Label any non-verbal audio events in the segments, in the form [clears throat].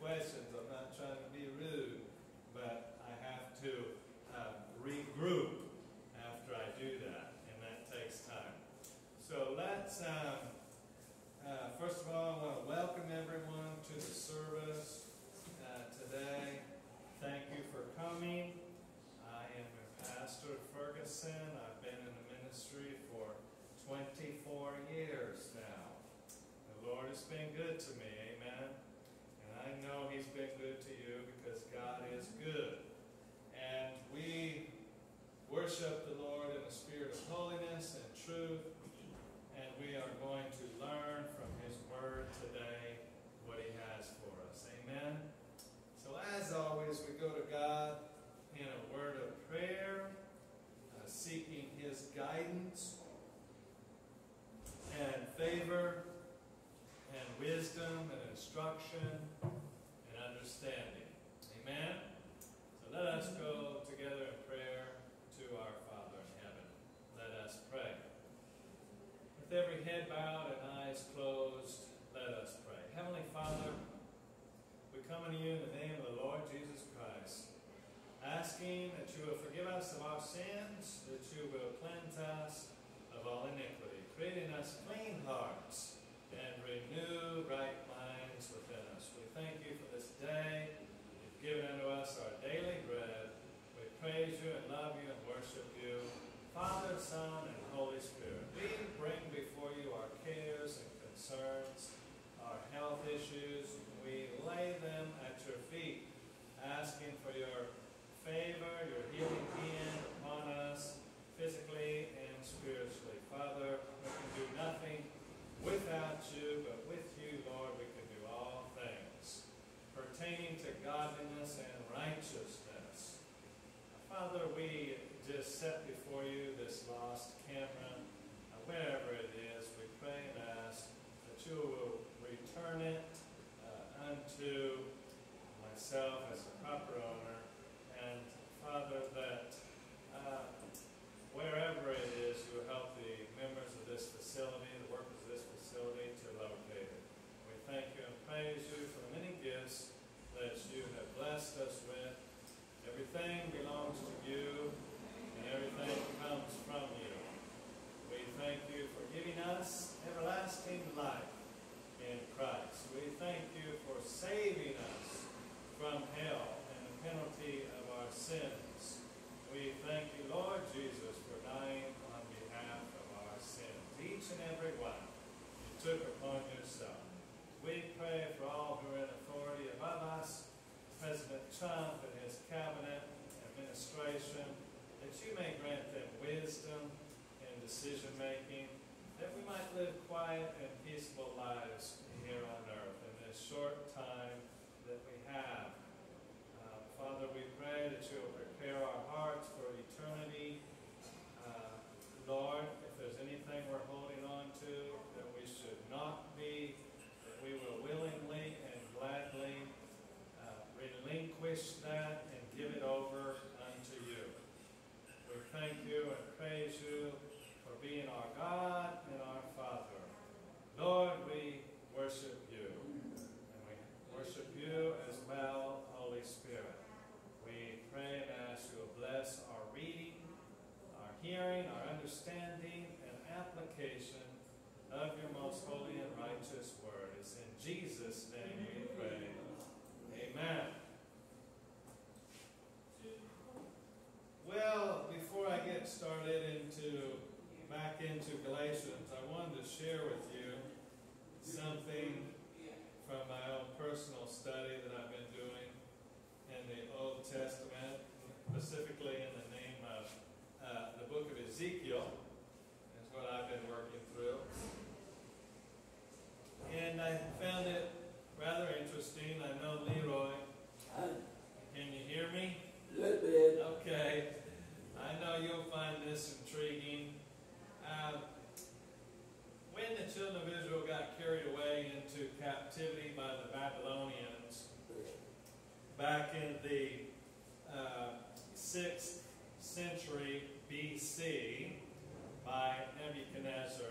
questions, I'm not trying to be rude, but I have to uh, regroup after I do that, and that takes time. So let's, um, uh, first of all, I want to welcome everyone to the service uh, today. Thank you for coming. I am your pastor, Ferguson. I've been in the ministry for 24 years now. The Lord has been good to me, amen. And I know He's been good to you because God is good. And we worship the Lord in the spirit of holiness and truth. And we are going to learn from His Word today what He has for us. Amen. So, as always, we go to God in a word of prayer, uh, seeking His guidance and favor and wisdom and instruction and understanding. Amen? So let us go together in prayer to our Father in heaven. Let us pray. With every head bowed and eyes closed, let us pray. Heavenly Father, we come to you in the name of the Lord Jesus Christ, asking that you will forgive us of our sins, that you will cleanse us of all iniquity, creating us clean hearts and renew right minds within us. We thank you for this day. You've given unto us our daily bread. We praise you and love you and worship you. Father, Son, and Holy Spirit, we bring before you our cares and concerns, our health issues. We lay them at your feet, asking for your favor, your healing hand upon us, physically and spiritually. Father, we can do nothing without you, but with you, Lord, we can do all things pertaining to godliness and righteousness. Father, we just set before you this lost camera, uh, wherever it is, we pray and ask that you will return it uh, unto myself as a proper owner, and Father, that uh, wherever it is, you help the members of this facility, the workers of this facility, to locate it. We thank you and praise you for the many gifts that you have blessed us with. Everything belongs to you, everything comes from you. We thank you for giving us everlasting life in Christ. We thank you for saving us from hell and the penalty of our sins. We thank you, Lord Jesus, for dying on behalf of our sins, each and every one you took upon yourself. We pray for all who are in authority above us, President Trump and his cabinet, administration, that you may grant them wisdom in decision making, that we might live quiet and peaceful lives here on earth in this short time that we have. Uh, Father, we pray that you will prepare our hearts for eternity. Uh, Lord, if there's anything we're holding on to that we should not be, that we will willingly and gladly uh, relinquish that and give it over unto you. We thank you you for being our God and our Father. Lord, we worship you. And we worship you as well, Holy Spirit. We pray and ask you to bless our reading, our hearing, our understanding, and application of your most holy and righteous word. It's in Jesus' name we pray. Amen. Well, before I get started into back into Galatians, I wanted to share with you something from my own personal study that I've been doing in the Old Testament, specifically in the name of uh, the book of Ezekiel, is what I've been working through. And I found it rather interesting. I know Leroy. Can you hear me? A little bit. Okay. Know you'll find this intriguing. Um, when the children of Israel got carried away into captivity by the Babylonians, back in the uh, 6th century BC by Nebuchadnezzar,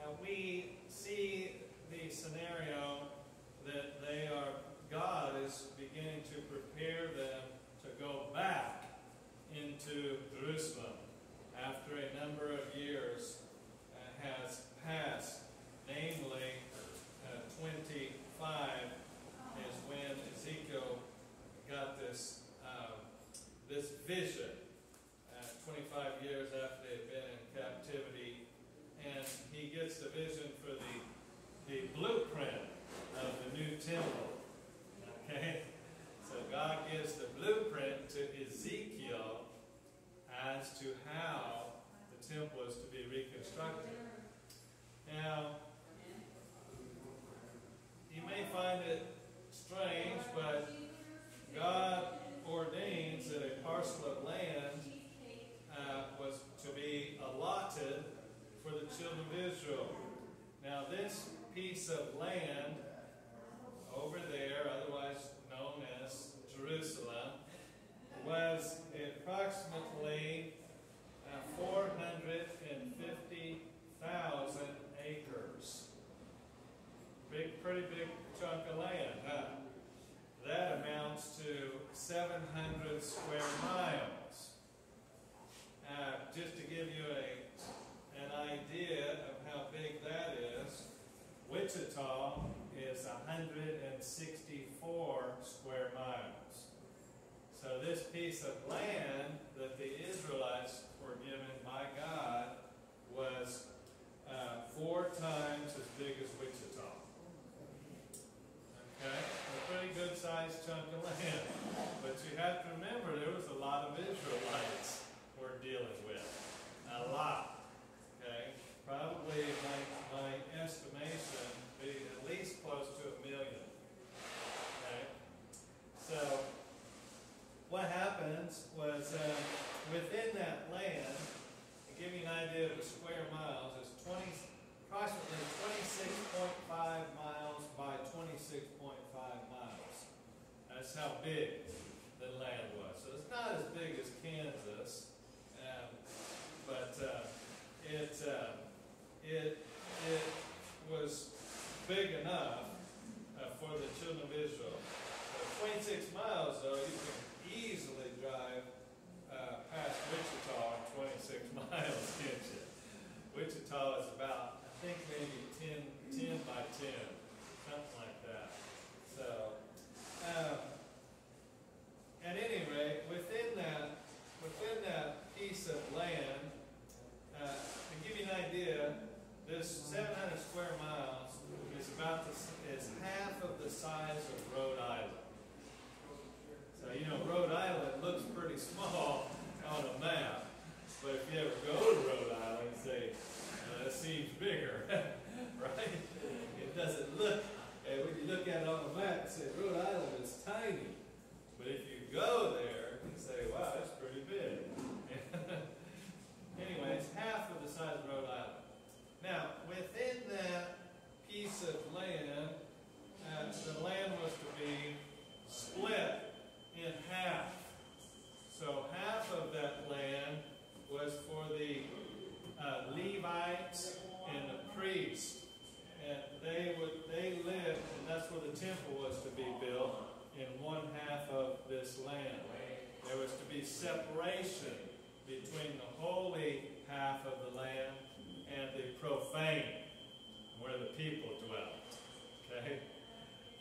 uh, we see the scenario that they are, God is beginning to prepare them to go back into Jerusalem after a number of years uh, has passed, namely uh, 25 is when Ezekiel got this um, this vision. Uh, 25 years after they've been in captivity, and he gets the vision for the the blueprint of the new temple. Okay, so God gives the blueprint to Ezekiel as to how the temple is to be reconstructed. Now, you may find it strange, but God ordains that a parcel of land uh, was to be allotted for the children of Israel. Now, this piece of land over there, otherwise known as Jerusalem, was approximately uh, 450,000 acres. Big, pretty big chunk of land, huh? That amounts to 700 square miles. Uh, just to give you a, an idea of how big that is, Wichita is 164 square miles. So this piece of land that the Israelites were given by God was uh, four times as big as Wichita. Okay, a pretty good sized chunk of land. But you have to remember there was a lot of Israelites we're dealing with. A lot. Okay, probably my, my estimation be at least close to a million. Okay, so what happens was uh, within that land, to give you an idea of the square miles, is 20, approximately 26.5 miles by 26.5 miles. That's how big the land was. So it's not as big as Kansas, um, but uh, it, uh, it, it was big enough uh, for the children of Israel. 26 miles, though, you can easily drive uh, past Wichita in 26 [laughs] miles, can't you? Wichita is about, I think, maybe 10, 10 by 10, something like that. So, um, at any rate, within that, within that piece of land, uh, to give you an idea, this 700 square miles is about the, is half of the size of Rhode Island. So, you know, Rhode Island looks pretty small on a map, but if you ever go to Rhode Island, say, uh, it seems bigger, [laughs] right? It doesn't look, and when you look at it on a map, it says Rhode Island is tiny. But if you go there, you say, wow, that's pretty big. [laughs] anyway, it's half of the size of Rhode Island. Now, within that piece of land, uh, the land was to be split in half. So half of that land was for the uh, Levites and the priests. They would they lived, and that's where the temple was to be built, in one half of this land. There was to be separation between the holy half of the land and the profane, where the people dwelt. Okay?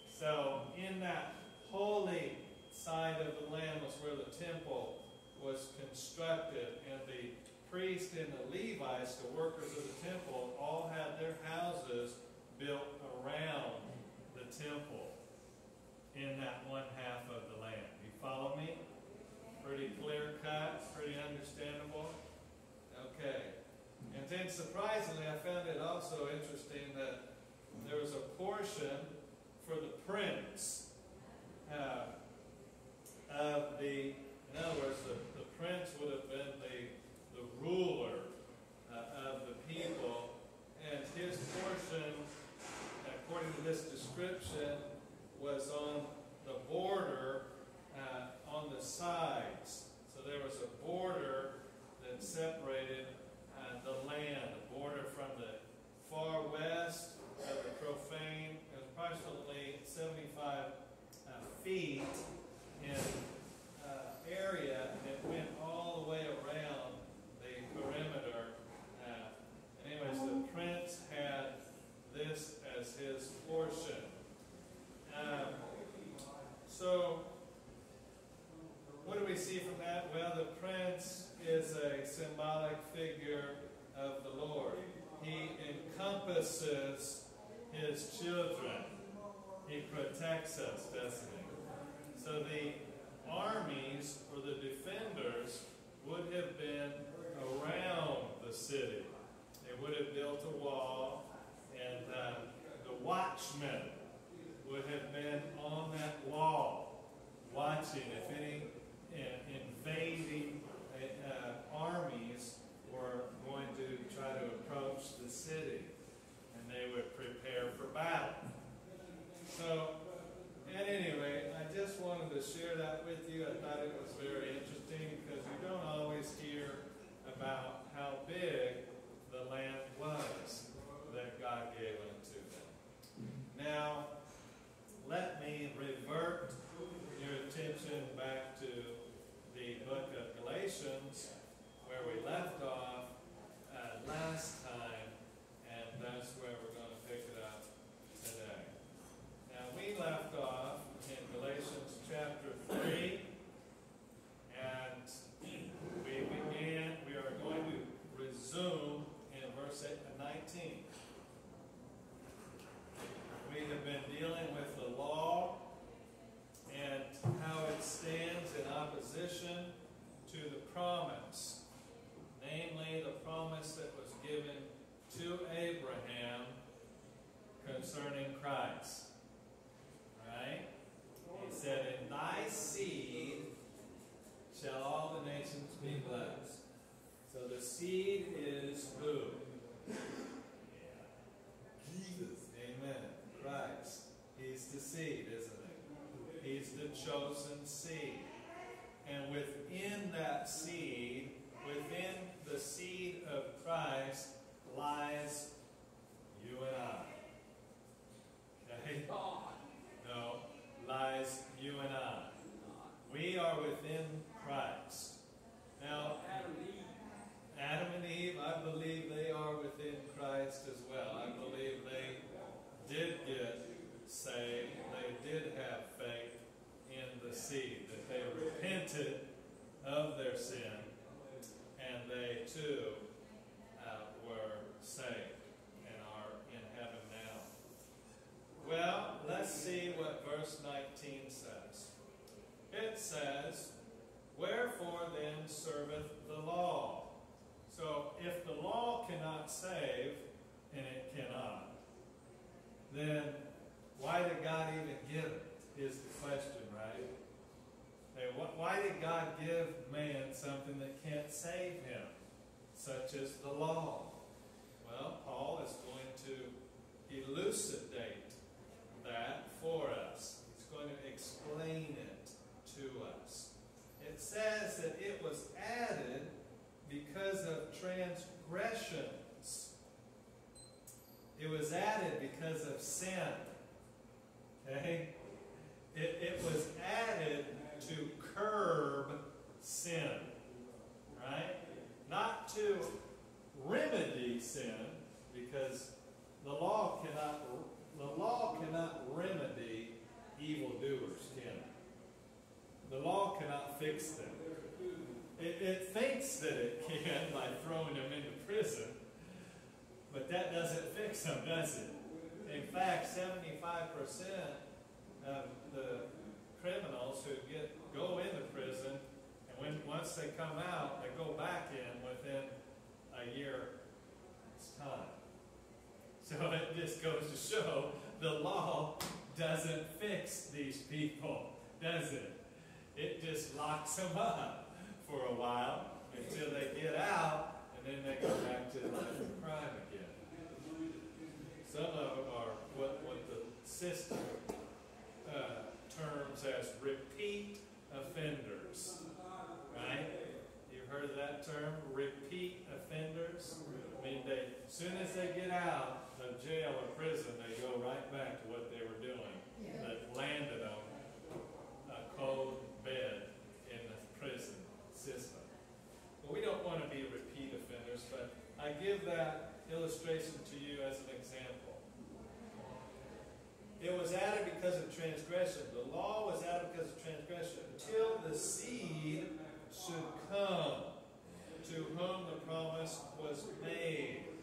So in that holy side of the land was where the temple was constructed, and the priests and the Levites, the workers of the temple, all had their houses built around the temple in that one half of the land. You follow me? Pretty clear cut, pretty understandable? Okay. And then surprisingly, I found it also interesting that there was a portion for the prince uh, of the, sides. So there was a border that separated uh, the land, a border from the far west of the profane. It was approximately 75 uh, feet in uh, area went personified figure of the Lord. He encompasses his children. He protects us, doesn't he? So the armies or the defenders would have been around the city. They would have built a wall, and uh, the watchmen would have been on that wall, watching if any invading uh, armies were going to try to approach the city, and they would prepare for battle. So, at any rate, I just wanted to share that with you. I thought it was very interesting because you don't always hear about how big the land was that God gave unto them. Now, let me revert your attention back to the book such as the law? Well, Paul is going to elucidate that for us. He's going to explain it to us. It says that it was added because of transgressions. It was added because of sin. Okay? It, it was added to curb sin. Right? Not to remedy sin, because the law cannot the law cannot remedy evildoers, can it? The law cannot fix them. It, it thinks that it can [laughs] by throwing them into prison, but that doesn't fix them, does it? In fact, 75% of the criminals who get go into prison, and when once they come out, they go back in within a year's time. [laughs] So it just goes to show the law doesn't fix these people, does it? It just locks them up for a while until they get out, and then they go back to the life of crime again. Some of them are what, what the system uh, terms as repeat offenders. Right? You've heard of that term? Repeat offenders? I mean, they, as soon as they get out of jail or prison, they go right back to what they were doing that landed them a cold bed in the prison system. But we don't want to be repeat offenders, but I give that illustration to you as an example. It was added because of transgression. The law was added because of transgression until the seed should come to whom the promise was made.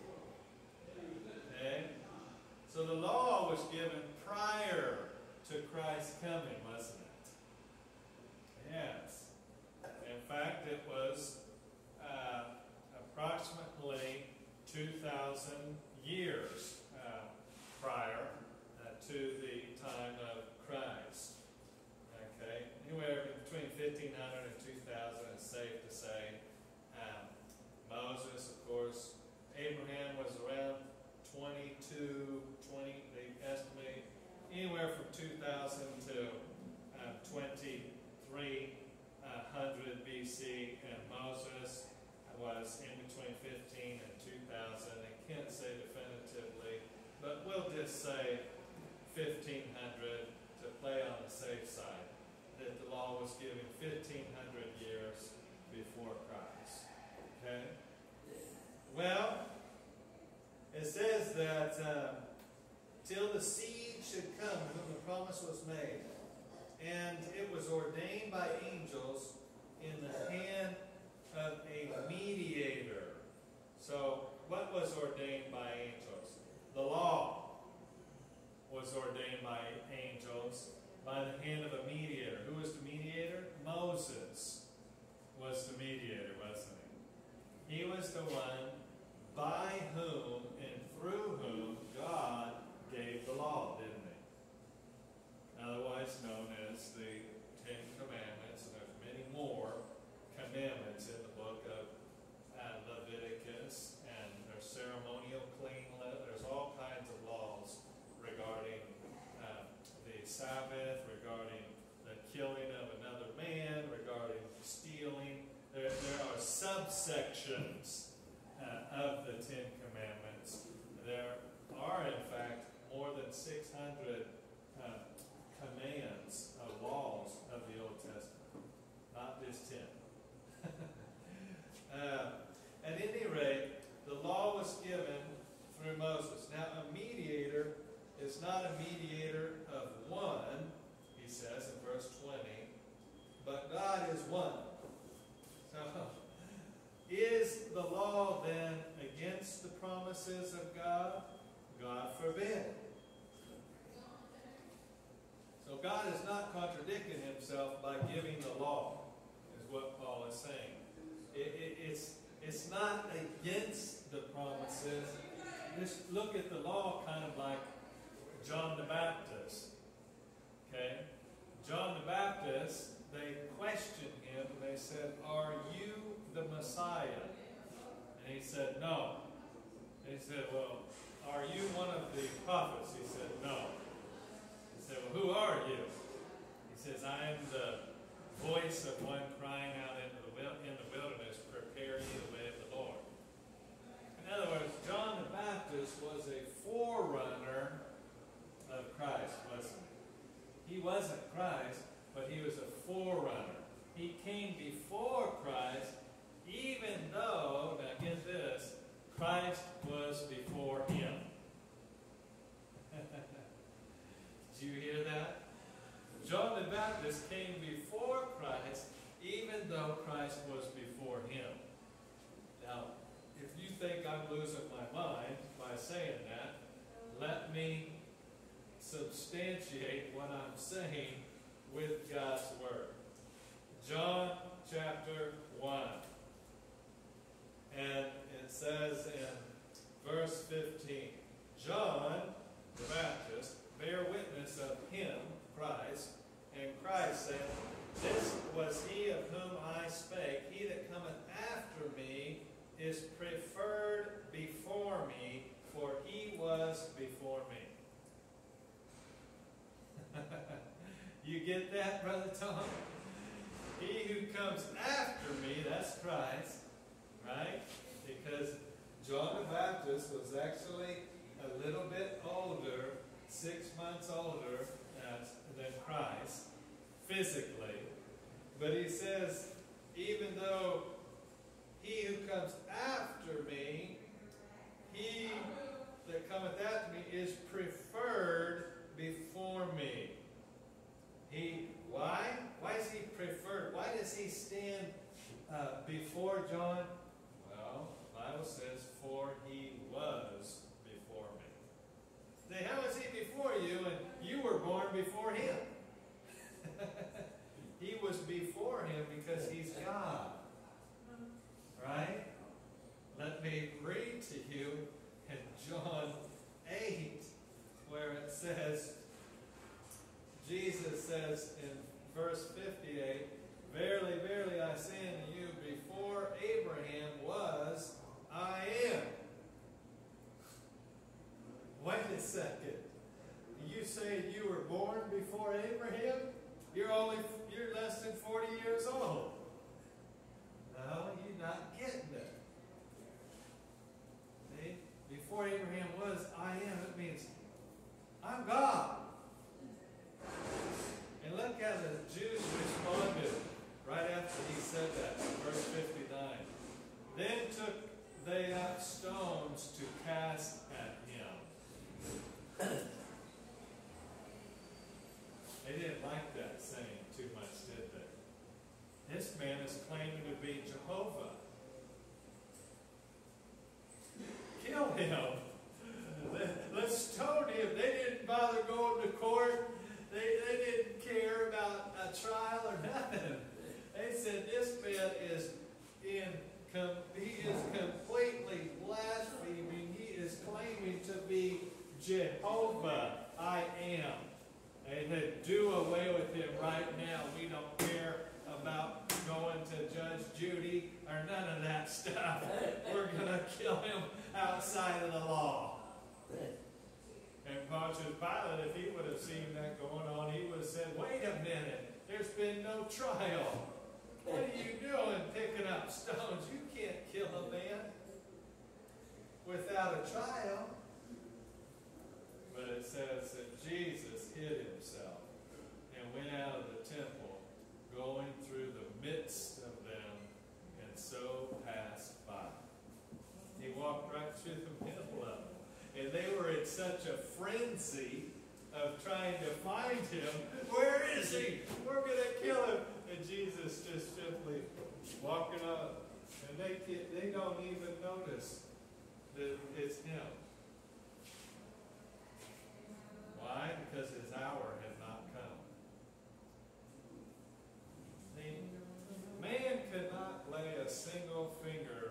Subsections uh, of the Ten Commandments. There are, in fact, more than 600 uh, commands of laws of the Old Testament, not just 10. [laughs] uh, at any rate, the law was given through Moses. Now, a mediator is not a mediator of one, he says in verse 20, but God is one. So, is the law then against the promises of God? God forbid. So God is not contradicting himself by giving the law, is what Paul is saying. It, it, it's, it's not against the promises. Just look at the law kind of like John the Baptist. Okay? John the Baptist, they questioned him. And they said, Are you the Messiah? And he said, No. They said, Well, are you one of the prophets? He said, No. He said, Well, who are you? He says, I am the voice of one crying out into the, in the wilderness, prepare ye the way of the Lord. In other words, John the Baptist was a forerunner of Christ, wasn't he? He wasn't Christ, but he was a forerunner. He came before Christ, even though, now get this, Christ was before him. [laughs] Did you hear that? John the Baptist came before Christ, even though Christ was before him. Now, if you think I'm losing my mind by saying that, let me substantiate what I'm saying with God's Word. John chapter 1. And it says in verse 15 John the Baptist bear witness of him, Christ, and Christ said, This was he of whom I spake. He that cometh after me is preferred before me, for he was before me. [laughs] you get that, Brother Tom? He who comes after me, that's Christ, right? Because John the Baptist was actually a little bit older, six months older than Christ, physically. But he says, even though he who comes after me, he that cometh after me is preferred before me. He, why? Why is he preferred? Why does he stand uh, before John? Bible says, for he was before me. Say, how is he before you and you were born before him? [laughs] he was before him because he's God. Right? Let me read to you in John 8, where it says, Jesus says in verse 58, Verily, verily, I say unto you, before Abraham was, I am. Wait a second. You say you were born before Abraham? You're only you're less than 40 years old. No, you're not getting it. See? Before Abraham was, I am, it means I'm God. And look how the Jews responded right after he said that, verse 59. Then took they have stones to cast at him. They didn't like that. tendency of trying to find him. Where is he? We're going to kill him. And Jesus just simply walking up. And they, they don't even notice that it's him. Why? Because his hour had not come. See, man could not lay a single finger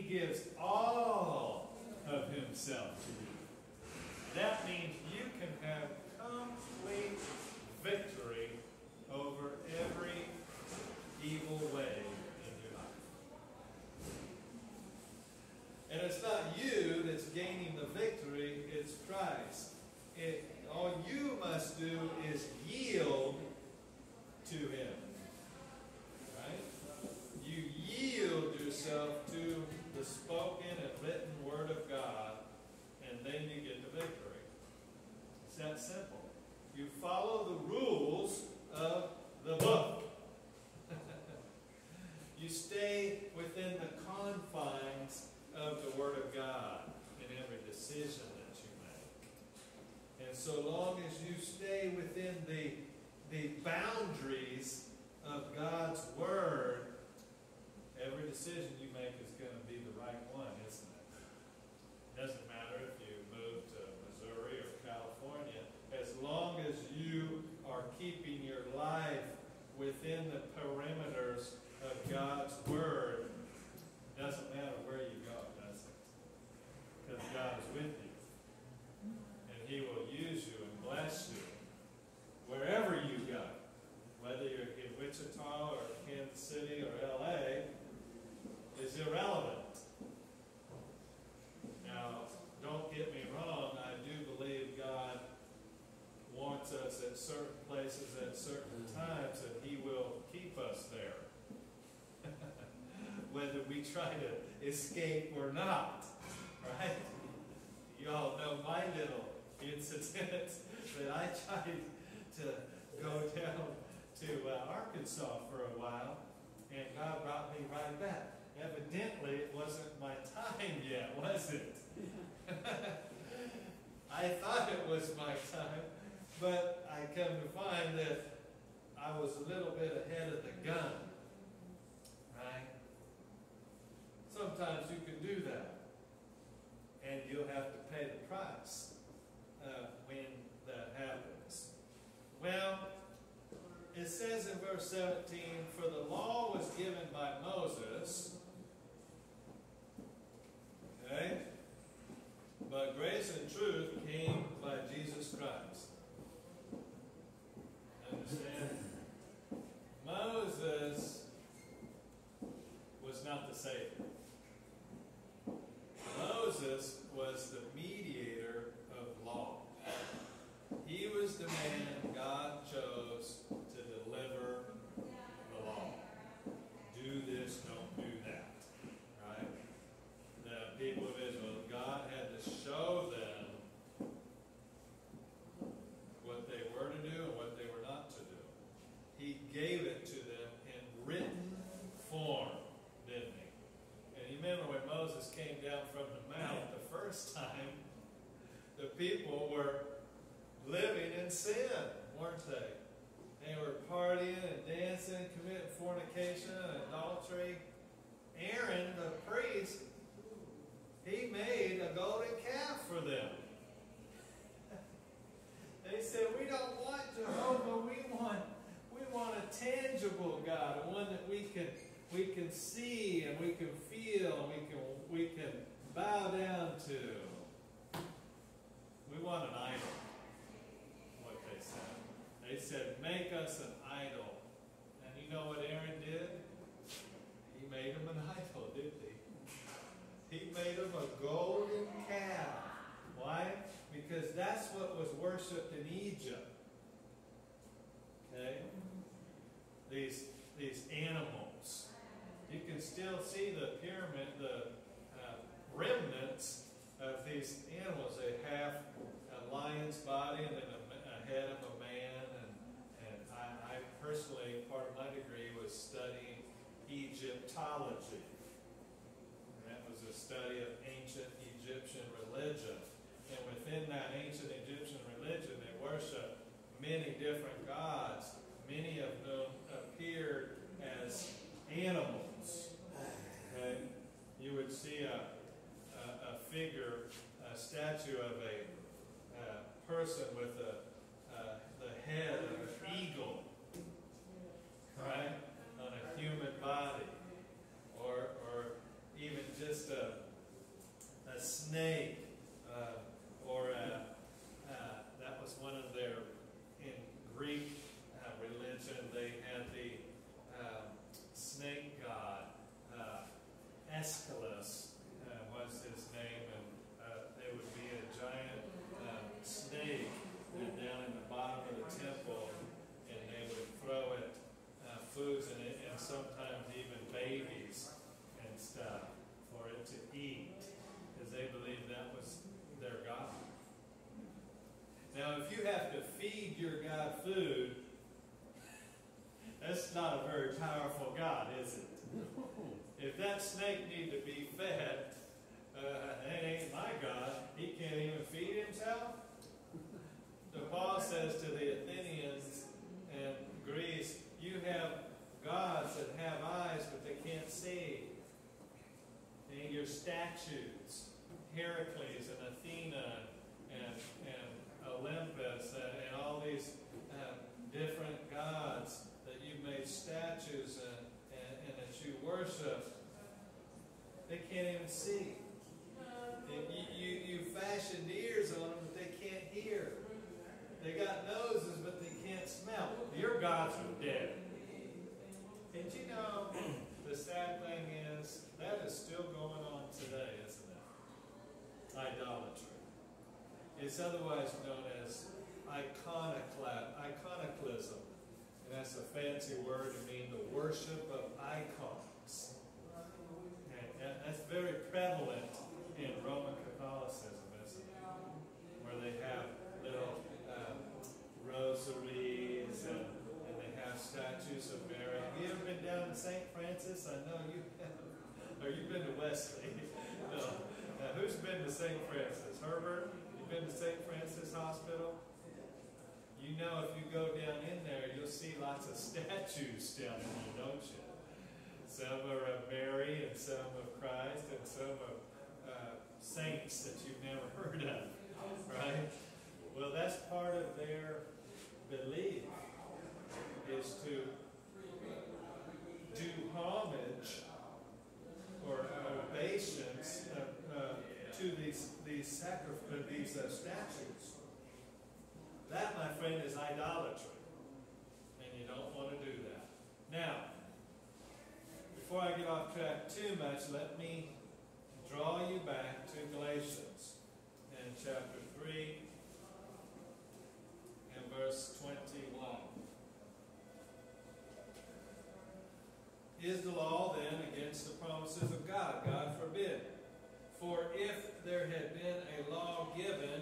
He gives all of himself Or Kansas City or LA is irrelevant. Now, don't get me wrong, I do believe God wants us at certain places at certain times and He will keep us there. [laughs] Whether we try to escape or not, right? Y'all know my little incident [laughs] that I tried to go down to uh, Arkansas for a while, and God brought me right back. Evidently, it wasn't my time yet, [laughs] was it? [laughs] I thought it was my time, but I come to find that I was a little bit ahead of the gun, right? Sometimes you can do that, and you'll have to pay the price uh, when that happens. Well, for the law was given by Moses. Okay? But grace and truth came by Jesus Christ. Understand? Moses was not the Savior. Moses was the mediator of law. He was the man God chose deliver the law. Do this, don't do that. Right? The people of Israel, God had to show them what they were to do and what they were not to do. He gave it to them in written form, didn't he? And you remember when Moses came down from the mount the first time, the people were living in sin, weren't they? They were partying and dancing, committing fornication and adultery. If you have to feed your God food, that's not a very powerful God, is it? If that snake need to be fed, uh, ain't my God. He can't even feed himself. So Paul says to the Athenians and Greece, you have gods that have eyes but they can't see. And your statues, Heracles and Athena Olympus and, and all these uh, different gods that you've made statues and, and, and that you worship, they can't even see. You, you, you fashioned ears on them, but they can't hear. They got noses, but they can't smell. Your gods are dead. And you know, [clears throat] the sad thing is, that is still going on today, isn't it? Idolatry. It's otherwise known as iconocla- iconoclasm. And that's a fancy word to mean the worship of icons. And that's very prevalent in Roman Catholicism, isn't it? Where they have little um, rosaries and, and they have statues of Mary. Have you ever been down to St. Francis? I know you have. [laughs] Or you've been to Wesley. [laughs] no. Now, who's been to St. Francis? Herbert? been to St. Francis Hospital? You know if you go down in there, you'll see lots of [laughs] statues down there, don't you? Some are of Mary and some of Christ and some of uh, saints that you've never [laughs] heard of, right? Well, that's part of their belief is to do homage or obeisance, uh, uh, these sacrifices, these uh, statues. That, my friend, is idolatry. And you don't want to do that. Now, before I get off track too much, let me draw you back to Galatians in chapter 3 and verse 21. Is the law then against the promises of God? God forbid. For if there had been a law given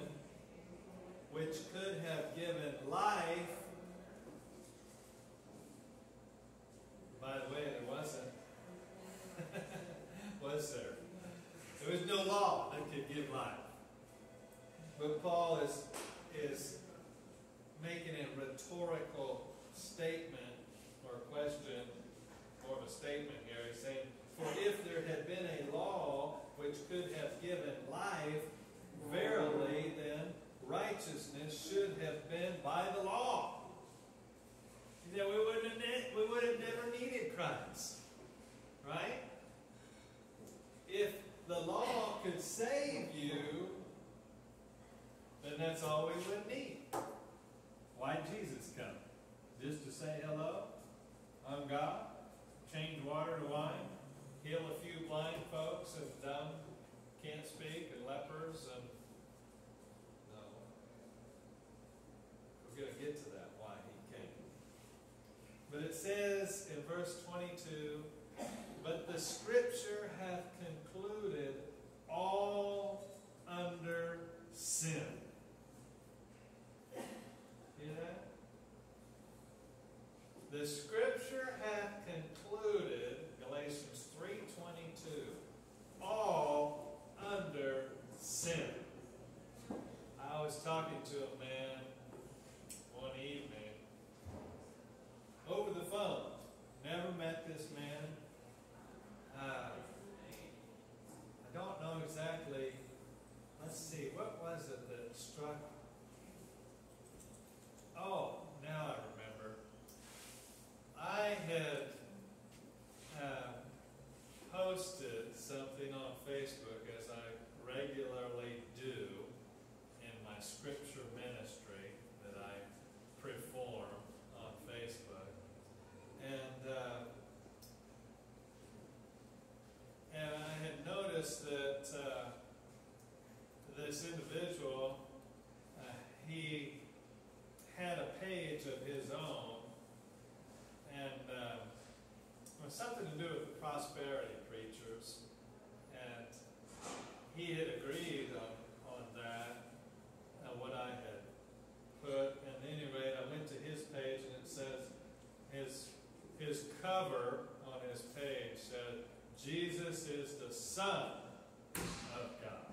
which could have given life, by the way, there wasn't. [laughs] was there? There was no law that could give life. But Paul is, is making a rhetorical statement or question more of a statement here. He's saying, For if there had been a law which could have given life, verily then righteousness should have been by the law. Then we wouldn't have, we would have never needed Christ. Right? If the law could save you, then that's all we would need. Why Jesus come? Just to say hello? I'm God? change water to wine, heal a few blind folks and dumb, can't speak, and lepers, and no. We're going to get to that, why he came. But it says in verse 22, But the scripture hath concluded all under sin. Hear that? The scripture hath concluded, Galatians 3.22, all under sin. I was talking to a man one evening over the phone. Never met this man. Uh, I don't know exactly. Let's see, what was it that struck? Oh, now I remember. I had uh, posted something on Facebook as I regularly do in my scripture ministry that I perform on Facebook, and uh, and I had noticed that uh, this individual uh, he had a page of his own and um, it was something to do with the prosperity preachers, and he had agreed on, on that, and what I had put. And at any rate, I went to his page, and it says his his cover on his page said, "Jesus is the Son of God."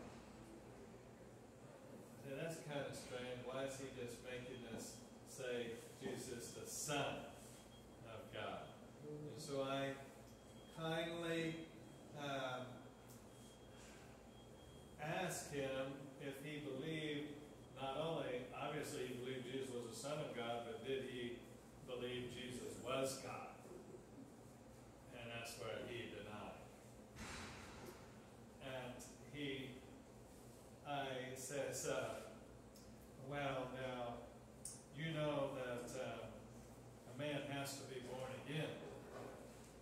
I said, that's kind of strange. Why is he just making us say Jesus the Son? God. And so I kindly um, asked him if he believed, not only, obviously he believed Jesus was the Son of God, but did he believe Jesus was God? And that's where he denied. And he, I says, uh, well, now, you know that uh, a man has to be born again.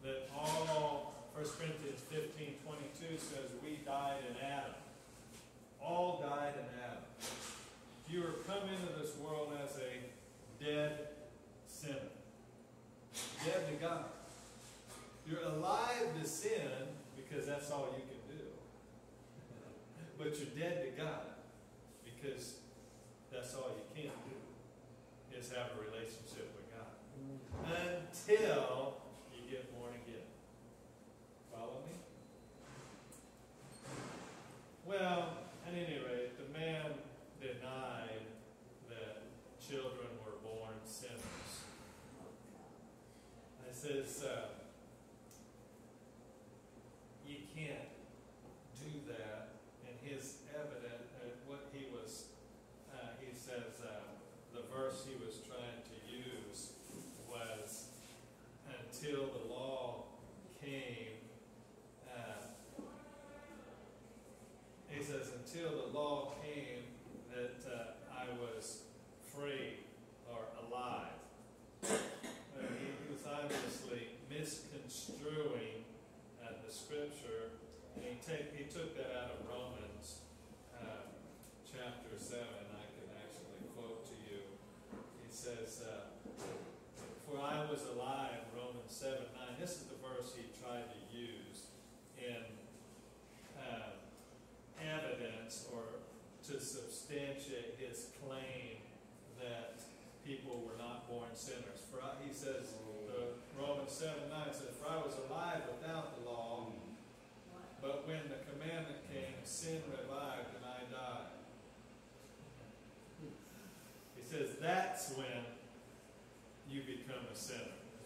That all, 1 Corinthians 15 22 says, we died in Adam. All died in Adam. You were come into this world as a dead sinner, dead to God. You're alive to sin because that's all you can do. [laughs] But you're dead to God because that's all you can do is have a relationship with God until you get born again. Follow me? Well, at any rate, the man denied that children were born sinners. I says, uh, you can't do that. And his evident, uh, what he was, uh, he says, uh, the verse he was trying to use was until the law came. Uh, he says until the law take, he took that out of Romans, um, chapter seven, I can actually quote to you. He says, uh, for I was alive, Romans seven, nine, this is the verse he tried to use in, um, evidence or to substantiate his claim that people were not born sinners. For I, he says, uh, Romans seven, nine says, for I was alive without the law, but when the commandment came, sin revived and I died. He says that's when you It's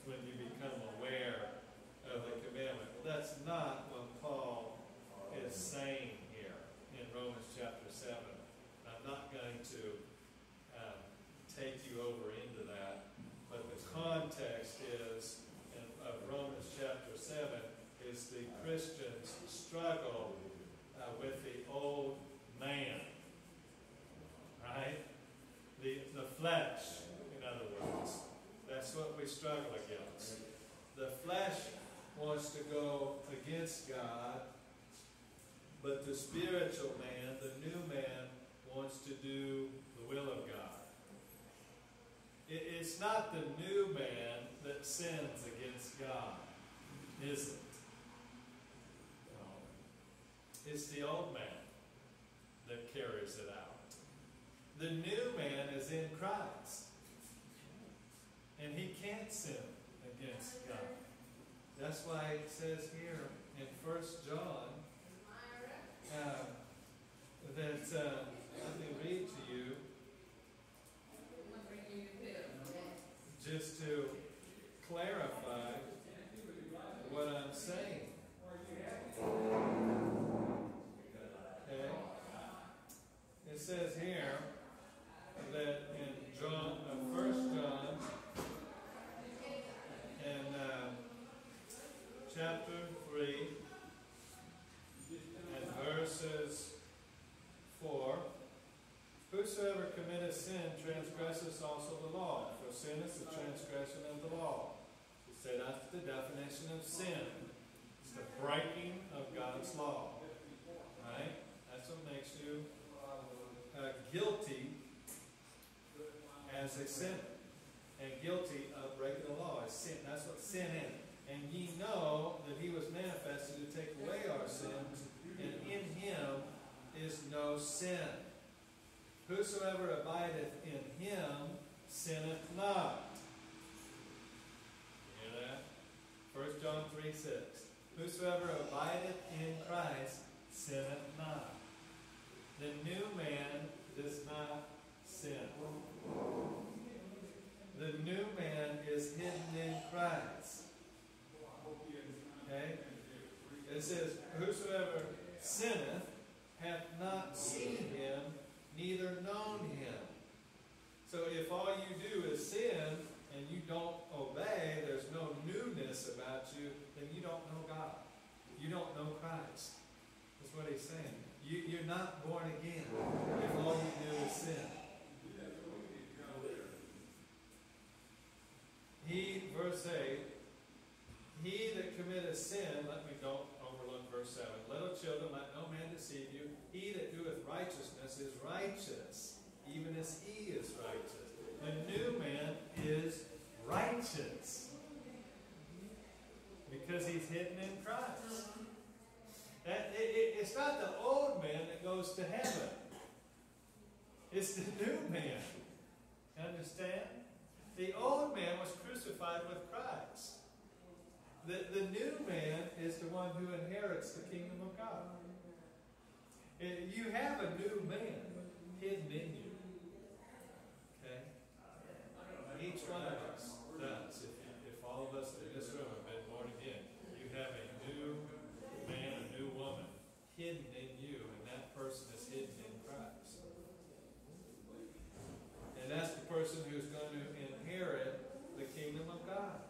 when you become aware of the commandment. Well, that's not what Paul is saying here in Romans chapter 7. I'm not going to um, take you over into that, but the context is in, of Romans chapter 7 is the Christian's struggle uh, with the old man. Right? The, the flesh, in other words. That's what we struggle against. The flesh wants to go against God, but the spiritual man, the new man, wants to do the will of God. It, it's not the new man that sins against God, is it? No. It's the old man that carries it out. The new man is in Christ. And he can't sin against God. That's why it says here in 1 John uh, that, uh, let me read to you, just to clarify what I'm saying. Okay? It says here that in John, uh, 1 John, in uh, chapter 3, and verses 4, Whosoever committeth sin transgresses also the law, for sin is the transgression of the law. Said that's the definition of sin. It's the breaking of God's law. Right? That's what makes you uh, guilty as a sinner. And guilty of breaking the law is sin. That's what sin is. And ye know that he was manifested to take away our sins, and in him is no sin. Whosoever abideth in him sinneth not. Hear that? 1 John 3 6. Whosoever abideth in Christ sinneth not. The new man does not sin. The new man is hidden in Christ. Okay? It says, Whosoever sinneth hath not seen him, neither known him. So if all you do is sin and you don't obey, there's no newness about you, then you don't know God. You don't know Christ. That's what he's saying. You, you're not born again if all you do is sin. He, verse 8, he that committeth sin, let me verse 7. Little children, let no man deceive you. He that doeth righteousness is righteous, even as he is righteous. The new man is righteous because he's hidden in Christ. That, it, it, it's not the old man that goes to heaven. It's the new man. Understand? The old man was crucified with Christ. The, the new man is the one who inherits the kingdom of God. And you have a new man hidden in you. Okay? Each one of us does. If, if all of us in this room have been born again, you have a new man, a new woman hidden in you, and that person is hidden in Christ. And that's the person who's going to inherit the kingdom of God.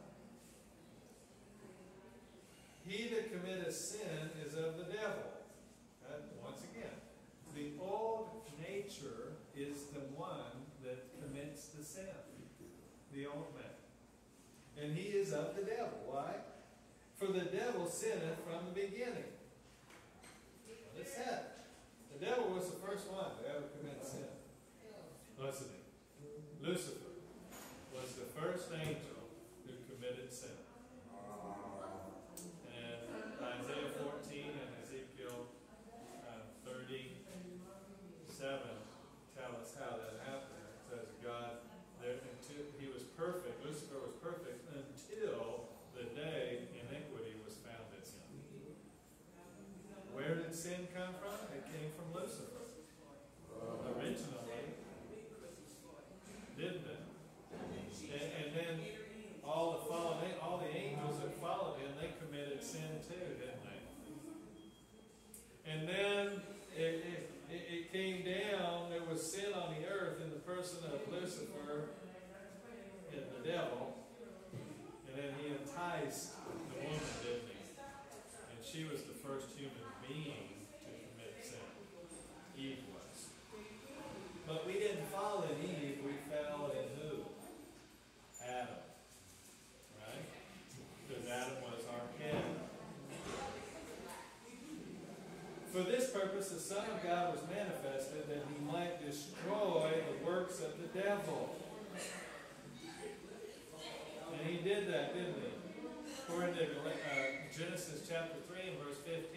He committeth sin is of the devil. And once again, the old nature is the one that commits the sin. The old man. And he is of the devil. Why? For the devil sinneth from the beginning. For this purpose, the Son of God was manifested that he might destroy the works of the devil. And he did that, didn't he? According to uh, Genesis chapter 3 and verse 15.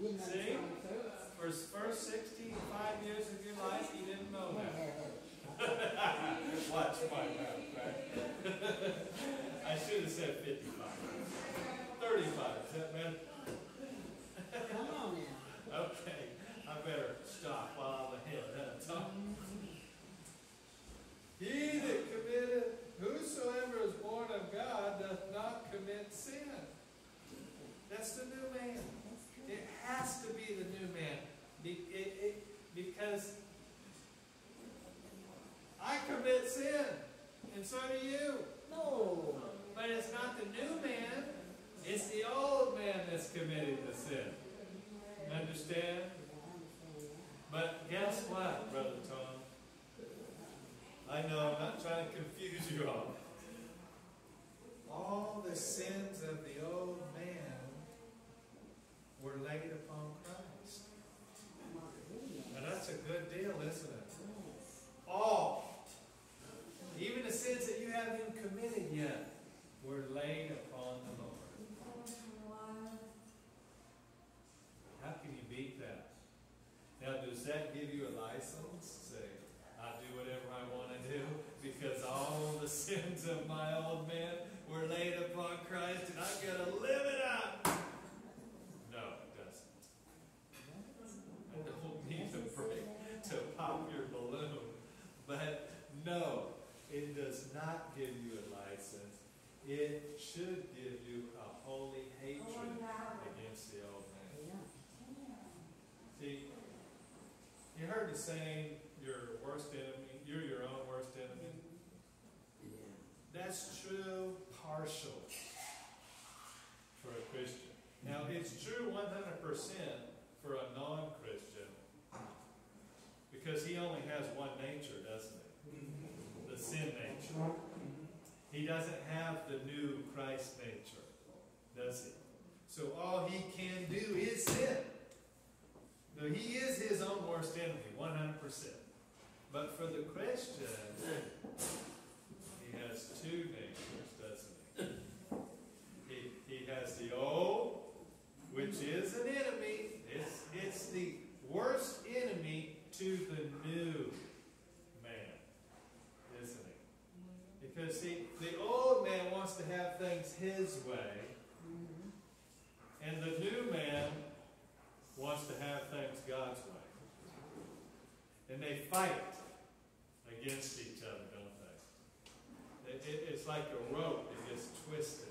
See? For his first 65 years of your life, you didn't know that. [laughs] Watch my mouth, right? [laughs] I should have said 55. heard the saying, your worst enemy, you're your own worst enemy. That's true, partial for a Christian. Now, it's true 100% for a non Christian because he only has one nature, doesn't he? The sin nature. He doesn't have the new Christ nature, does he? So all he can do is sin. No, he is his own worst enemy, 100%. But for the Christian, he has two natures, doesn't he? He, he has the old, which is an enemy. It's, it's the worst enemy to the new man, isn't it? Because see, the old man wants to have things his way, and the new man wants to have things God's way. And they fight against each other, don't they? It, it, it's like a rope that gets twisted.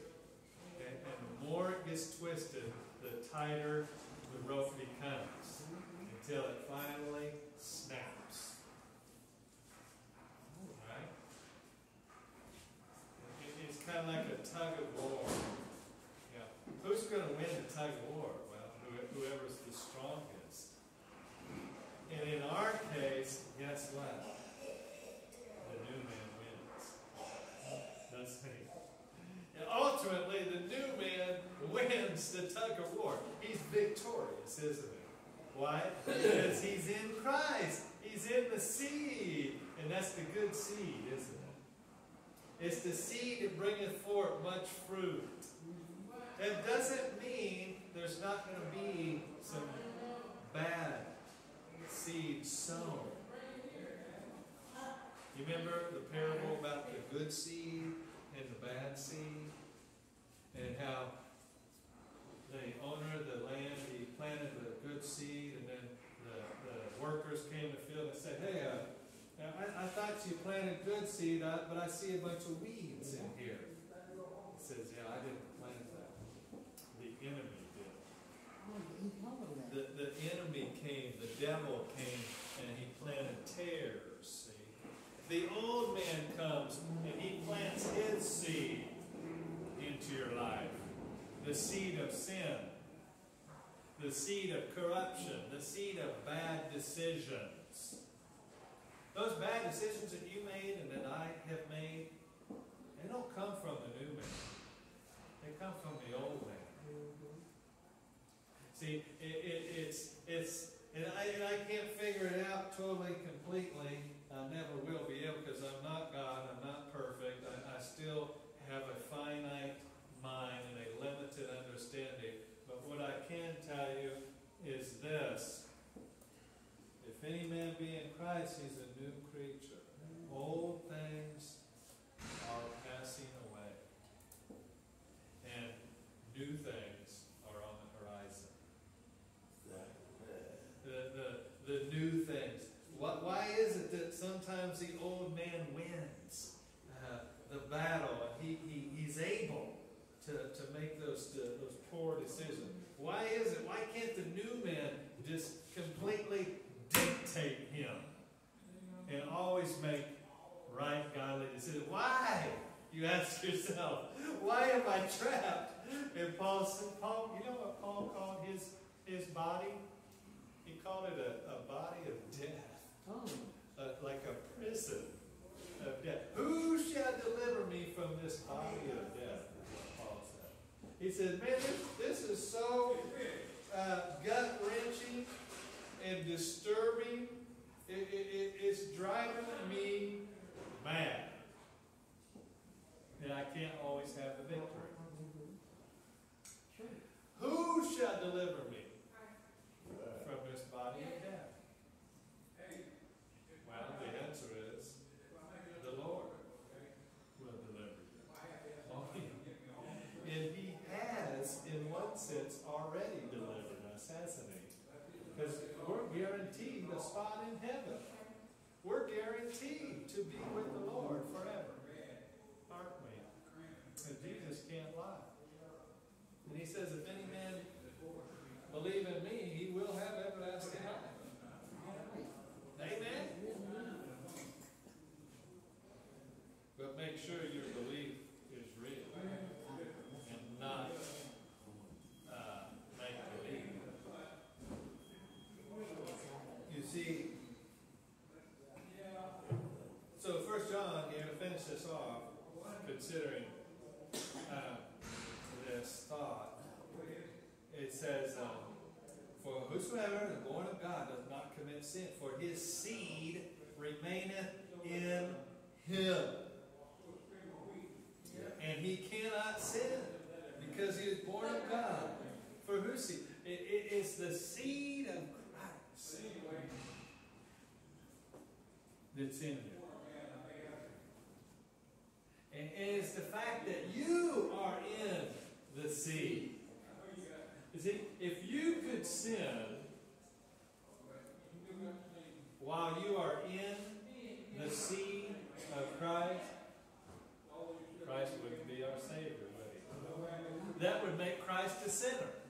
And, and the more it gets twisted, the tighter the rope becomes until it finally snaps. Right? It's kind of like a tug of war. Yeah. Who's going to win the tug of war? Well, whoever's and in our case, guess what? The new man wins. Doesn't he? And ultimately, the new man wins the tug of war. He's victorious, isn't he? Why? Because he's in Christ. He's in the seed. And that's the good seed, isn't it? It's the seed that bringeth forth much fruit. It doesn't mean there's not going to be some bad seed sown. You remember the parable about the good seed and the bad seed? And how the owner of the land, he planted the good seed, and then the, the workers came to field and said, Hey, uh, I, I thought you planted good seed, uh, but I see a bunch of weeds in here. He says, Yeah, I didn't plant that. The enemy did. Oh, he covered that. The, the enemy came, the devil came, and he planted tares. See? The old man comes and he plants his seed into your life. The seed of sin, the seed of corruption, the seed of bad decisions. Those bad decisions that you made and that I have made, they don't come from the new man. They come from the old man. Mm-hmm. See, it, it, it's, it's, and I, and I can't figure it out totally, completely. I never will be able because I'm not God, I'm not perfect. I, I still have a finite mind and a limited understanding. But what I can tell you is this. If any man be in Christ, he's a new creature. Old things are passing away. And new things are on the horizon the, the, the new things. What, why is it that sometimes the old man wins uh, the battle and he, he, he's able to, to make those, those poor decisions? Why is it? Why can't the new man just completely dictate him and always make right, godly decisions? Why? You ask yourself, why am I trapped? And Paul, Paul, you know what Paul called his, his body? He called it a, a body of death, Oh, uh, like a prison of death. Who shall deliver me from this body of death? Is what Paul said. He said, Man, this, this is so uh, gut wrenching and disturbing. It, it, it, it's driving me mad. And I can't always have the victory. Who shall deliver me from this body of death? Well, the answer is the Lord will deliver you. Only- And He has, in one sense, already delivered us, hasn't He? Because we're guaranteed a spot in heaven. We're guaranteed to be with the Lord forever, aren't we? And Jesus can't lie. And He says, if any man believe in me, he will have everlasting life. Amen? But make sure your belief is real and not uh, make believe. You see, so First John here to finish this off, considering uh, this thought, it says, um, For whosoever is born of God does not commit sin, for his seed remaineth in him. And he cannot sin because he is born of God. For whose seed? It, it is the seed of Christ that's in you. is the fact that you are in the sea. See, if you could sin while you are in the sea of Christ, Christ would be our Savior. That would make Christ a sinner.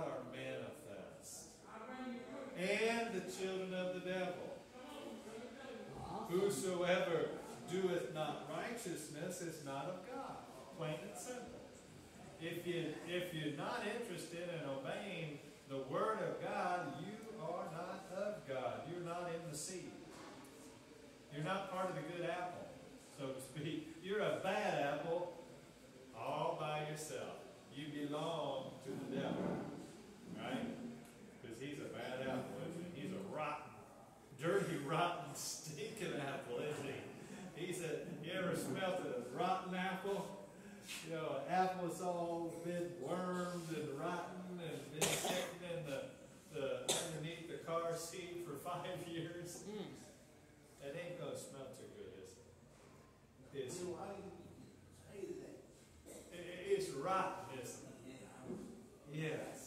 God are manifest. And the children of the devil. Whosoever doeth not righteousness is not of God. Plain and simple. If, you, if you're not interested in obeying the Word of God, you are not of God. You're not in the seed. You're not part of the good apple, so to speak. You're a bad apple all by yourself. You belong to the devil right? Because he's a bad apple, isn't he? He's a rotten, dirty, rotten, stinking apple, isn't he? He said, you ever smelt a rotten apple? You know, apples all been wormed and rotten and been sitting in the, the underneath the car seat for [laughs] five years. Mm. That ain't gonna smell too good, is it? It's, it's rotten, isn't it? Yeah.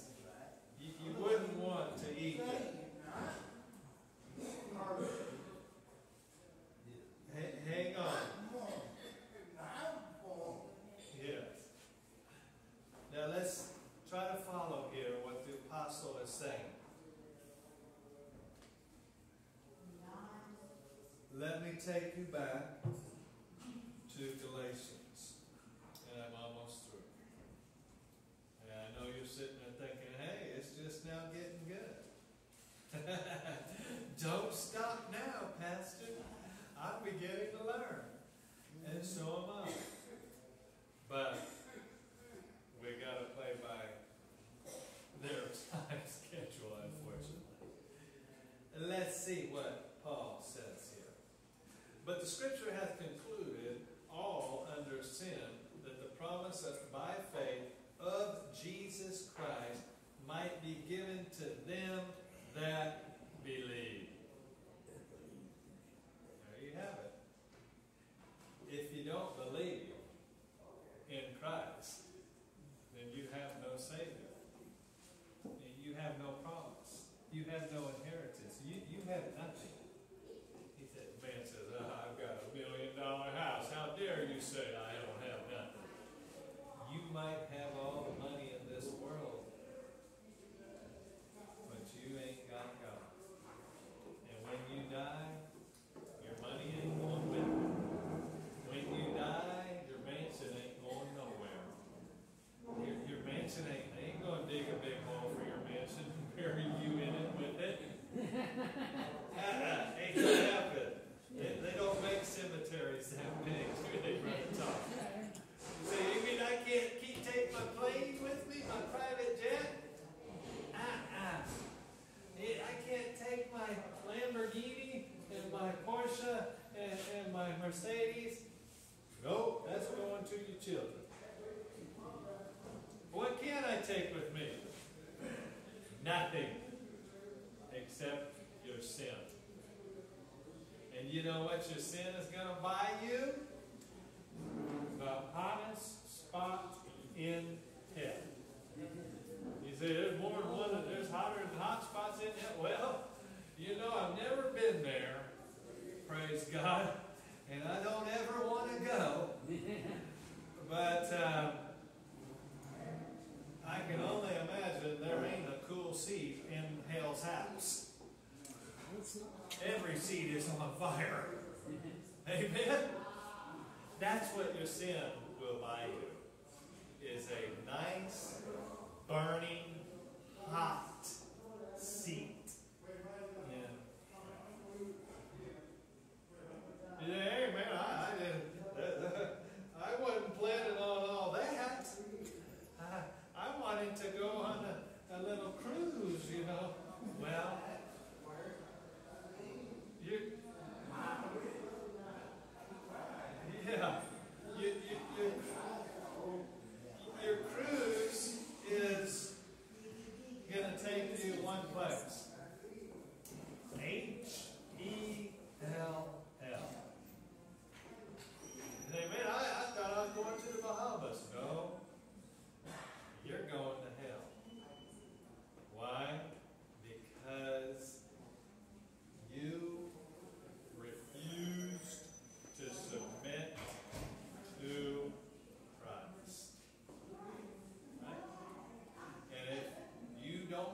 take you back. you know what your sin is going to buy you? Amen? That's what your sin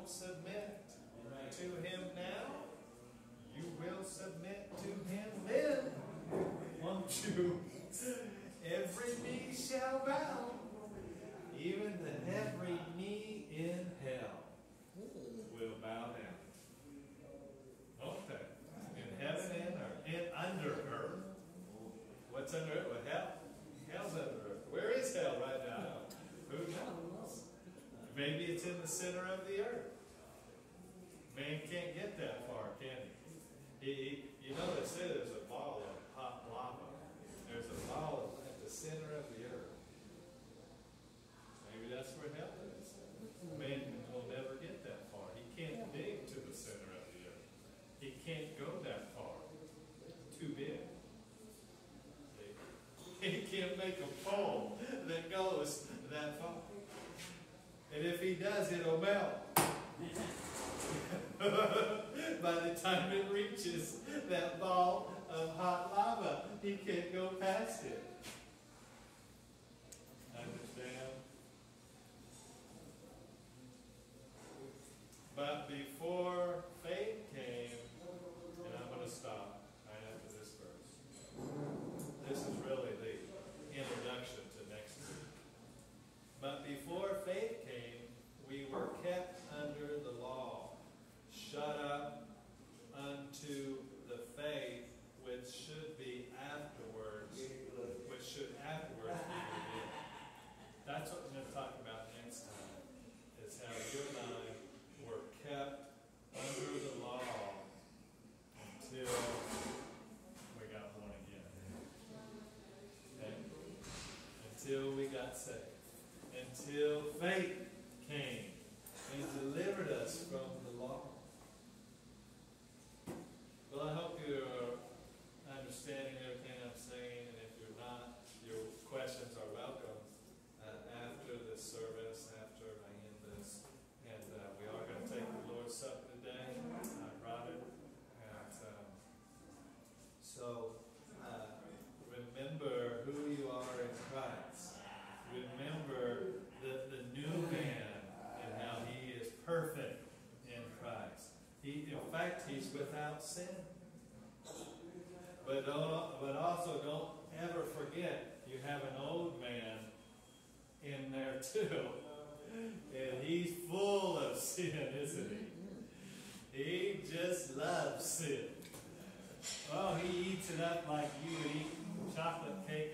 submit to him now, you will submit to him then, won't you? Every knee shall bow, even the every knee in hell will bow down. Okay. In heaven and earth. And under earth. What's under earth? Well, hell. Hell's under earth. Where is hell right now? Who knows? Maybe it's in the center [laughs] He can't make a poem that goes that far. And if he does, it'll melt. [laughs] By the time it reaches that ball of hot lava, he can't go past it. without sin. But, but also don't ever forget you have an old man in there too. And he's full of sin, isn't he? He just loves sin. Oh, he eats it up like you eat chocolate cake